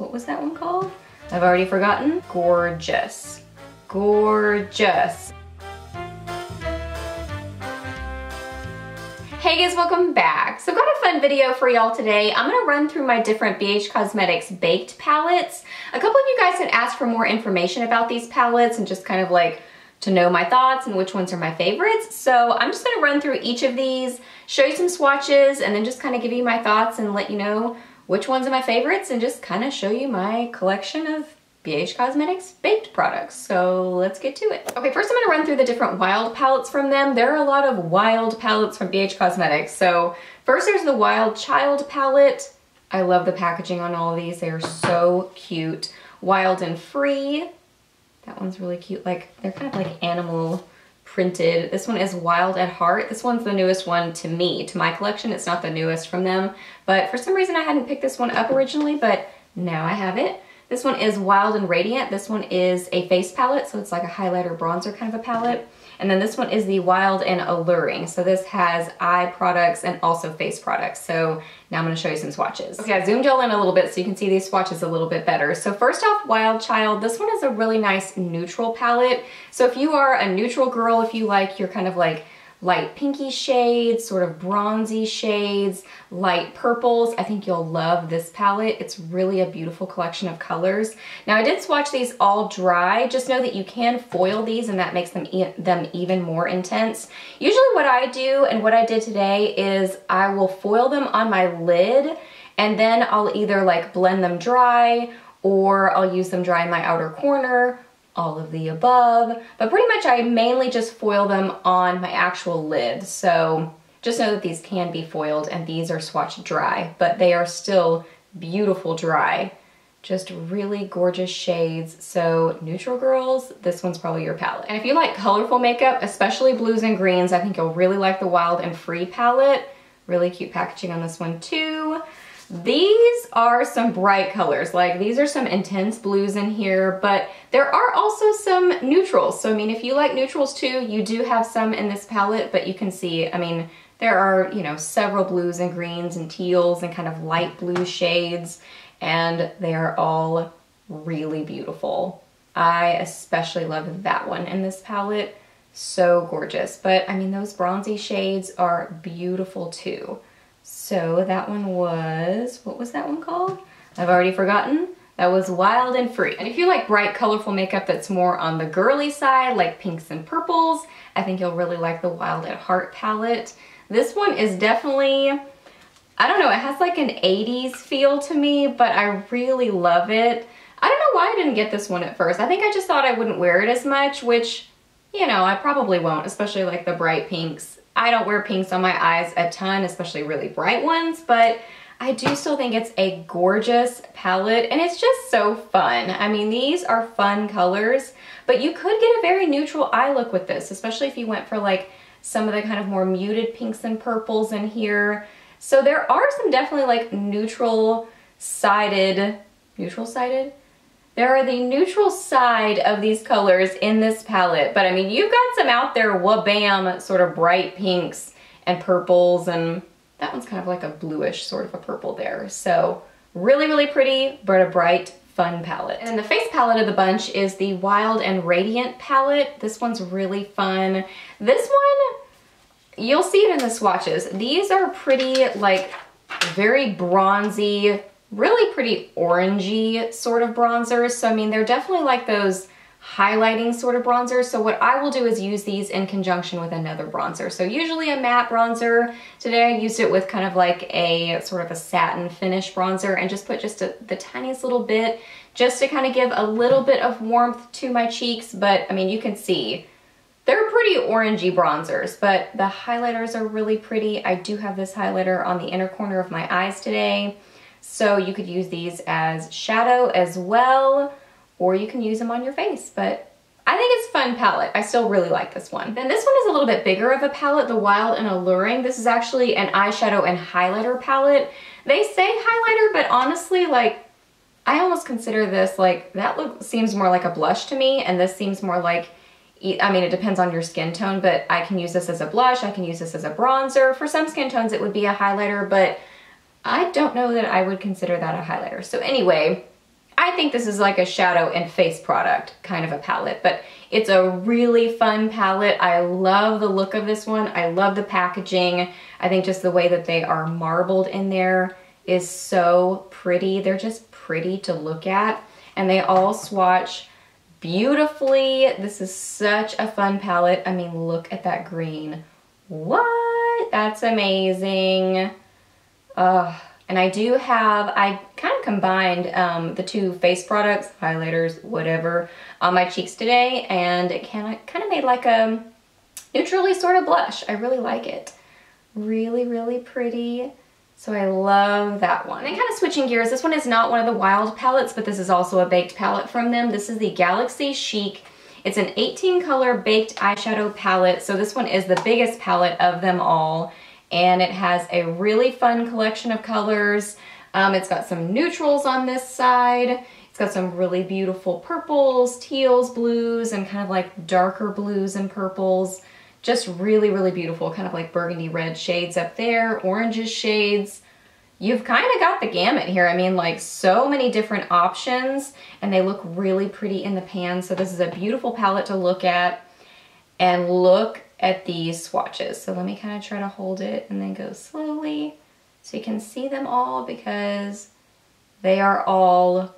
What was that one called? I've already forgotten. Gorgeous. Gorgeous. Hey guys, welcome back. So I've got a fun video for y'all today. I'm gonna run through my different BH Cosmetics baked palettes. A couple of you guys had asked for more information about these palettes and just kind of like to know my thoughts and which ones are my favorites. So I'm just gonna run through each of these, show you some swatches, and then just kind of give you my thoughts and let you know which ones are my favorites and just kind of show you my collection of BH Cosmetics baked products. So let's get to it. Okay, first I'm gonna run through the different wild palettes from them. There are a lot of wild palettes from BH Cosmetics. So first there's the Wild Child palette. I love the packaging on all these. They are so cute. Wild and Free, that one's really cute. Like, they're kind of like animal printed. This one is Wild at Heart. This one's the newest one to me, to my collection. It's not the newest from them, but for some reason I hadn't picked this one up originally, but now I have it. This one is Wild and Radiant. This one is a face palette, so it's like a highlighter bronzer kind of a palette. And then this one is the Wild and Alluring. So this has eye products and also face products. So now I'm gonna show you some swatches. Okay, I zoomed y'all in a little bit so you can see these swatches a little bit better. So first off, Wild Child. This one is a really nice neutral palette. So if you are a neutral girl, if you like, you're kind of like light pinky shades, sort of bronzy shades, light purples. I think you'll love this palette. It's really a beautiful collection of colors. Now I did swatch these all dry. Just know that you can foil these and that makes them, e them even more intense. Usually what I do and what I did today is I will foil them on my lid and then I'll either like blend them dry or I'll use them dry in my outer corner all of the above, but pretty much I mainly just foil them on my actual lid. So just know that these can be foiled and these are swatched dry, but they are still beautiful dry. Just really gorgeous shades. So neutral girls, this one's probably your palette. And if you like colorful makeup, especially blues and greens, I think you'll really like the Wild and Free palette. Really cute packaging on this one too. These are some bright colors, like these are some intense blues in here, but there are also some neutrals. So I mean, if you like neutrals too, you do have some in this palette, but you can see, I mean, there are, you know, several blues and greens and teals and kind of light blue shades, and they are all really beautiful. I especially love that one in this palette. So gorgeous. But I mean, those bronzy shades are beautiful too. So that one was, what was that one called? I've already forgotten. That was Wild and Free. And if you like bright, colorful makeup that's more on the girly side, like pinks and purples, I think you'll really like the Wild at Heart palette. This one is definitely, I don't know, it has like an 80s feel to me, but I really love it. I don't know why I didn't get this one at first. I think I just thought I wouldn't wear it as much, which, you know, I probably won't, especially like the bright pinks. I don't wear pinks on my eyes a ton, especially really bright ones, but I do still think it's a gorgeous palette and it's just so fun. I mean, these are fun colors, but you could get a very neutral eye look with this, especially if you went for like some of the kind of more muted pinks and purples in here. So there are some definitely like neutral sided, neutral sided? There are the neutral side of these colors in this palette, but I mean, you've got some out there wabam sort of bright pinks and purples, and that one's kind of like a bluish sort of a purple there. So really, really pretty, but a bright, fun palette. And the face palette of the bunch is the Wild and Radiant palette. This one's really fun. This one, you'll see it in the swatches. These are pretty like very bronzy, really pretty orangey sort of bronzers. So I mean, they're definitely like those highlighting sort of bronzers. So what I will do is use these in conjunction with another bronzer. So usually a matte bronzer. Today I used it with kind of like a sort of a satin finish bronzer and just put just a, the tiniest little bit just to kind of give a little bit of warmth to my cheeks. But I mean, you can see they're pretty orangey bronzers, but the highlighters are really pretty. I do have this highlighter on the inner corner of my eyes today. So you could use these as shadow as well, or you can use them on your face, but I think it's fun palette. I still really like this one. Then this one is a little bit bigger of a palette, the Wild and Alluring. This is actually an eyeshadow and highlighter palette. They say highlighter, but honestly, like, I almost consider this like, that look seems more like a blush to me, and this seems more like, I mean, it depends on your skin tone, but I can use this as a blush, I can use this as a bronzer. For some skin tones, it would be a highlighter, but I don't know that I would consider that a highlighter. So anyway, I think this is like a shadow and face product kind of a palette, but it's a really fun palette. I love the look of this one. I love the packaging. I think just the way that they are marbled in there is so pretty. They're just pretty to look at and they all swatch beautifully. This is such a fun palette. I mean, look at that green. What? That's amazing. Uh, and I do have, I kind of combined um, the two face products, highlighters, whatever, on my cheeks today. And it kind of, kind of made like a neutrally sort of blush. I really like it. Really, really pretty. So I love that one. And kind of switching gears, this one is not one of the wild palettes, but this is also a baked palette from them. This is the Galaxy Chic. It's an 18 color baked eyeshadow palette. So this one is the biggest palette of them all. And it has a really fun collection of colors. Um, it's got some neutrals on this side. It's got some really beautiful purples, teals, blues, and kind of like darker blues and purples. Just really, really beautiful, kind of like burgundy red shades up there, oranges shades. You've kind of got the gamut here. I mean, like so many different options and they look really pretty in the pan. So this is a beautiful palette to look at and look at these swatches. So let me kind of try to hold it and then go slowly so you can see them all because they are all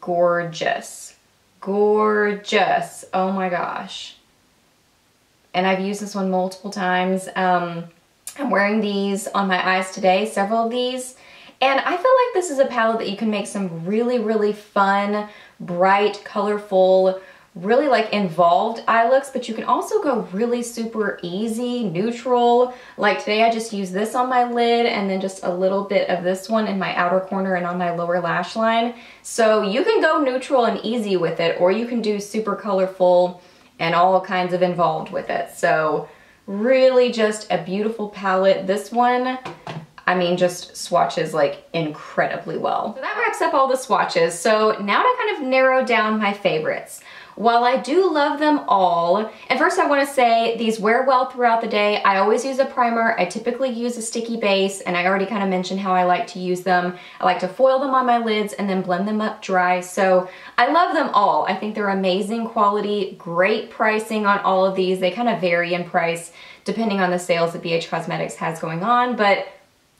gorgeous. Gorgeous. Oh my gosh and I've used this one multiple times. Um, I'm wearing these on my eyes today, several of these, and I feel like this is a palette that you can make some really, really fun, bright, colorful, really like involved eye looks, but you can also go really super easy, neutral. Like today I just used this on my lid and then just a little bit of this one in my outer corner and on my lower lash line. So you can go neutral and easy with it, or you can do super colorful, and all kinds of involved with it. So really just a beautiful palette. This one, I mean, just swatches like incredibly well. So that wraps up all the swatches. So now to kind of narrow down my favorites. While I do love them all, and first I wanna say these wear well throughout the day. I always use a primer. I typically use a sticky base, and I already kind of mentioned how I like to use them. I like to foil them on my lids and then blend them up dry. So I love them all. I think they're amazing quality, great pricing on all of these. They kind of vary in price depending on the sales that BH Cosmetics has going on, but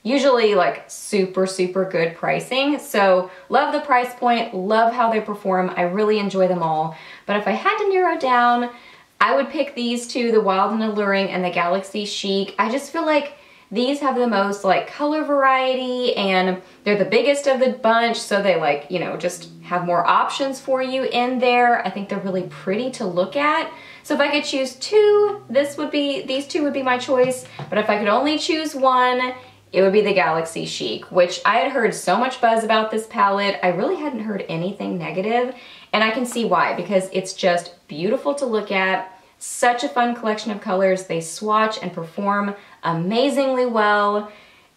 usually like super, super good pricing. So love the price point, love how they perform. I really enjoy them all. But if I had to narrow down, I would pick these two, the Wild and Alluring and the Galaxy Chic. I just feel like these have the most like color variety and they're the biggest of the bunch so they like, you know, just have more options for you in there. I think they're really pretty to look at. So if I could choose two, this would be, these two would be my choice. But if I could only choose one, it would be the Galaxy Chic, which I had heard so much buzz about this palette. I really hadn't heard anything negative, and I can see why, because it's just beautiful to look at, such a fun collection of colors. They swatch and perform amazingly well.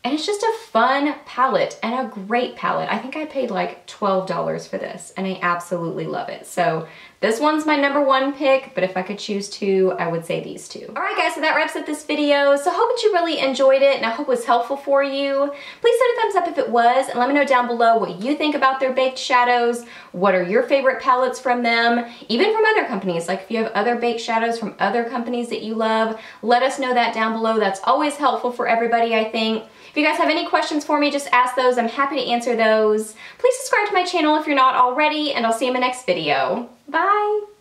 And it's just a fun palette and a great palette. I think I paid like $12 for this and I absolutely love it. So this one's my number one pick, but if I could choose two, I would say these two. All right guys, so that wraps up this video. So I hope that you really enjoyed it and I hope it was helpful for you. Please send a thumbs up if it was and let me know down below what you think about their baked shadows. What are your favorite palettes from them? Even from other companies, like if you have other baked shadows from other companies that you love, let us know that down below. That's always helpful for everybody, I think. If you guys have any questions for me, just ask those. I'm happy to answer those. Please subscribe to my channel if you're not already, and I'll see you in my next video. Bye!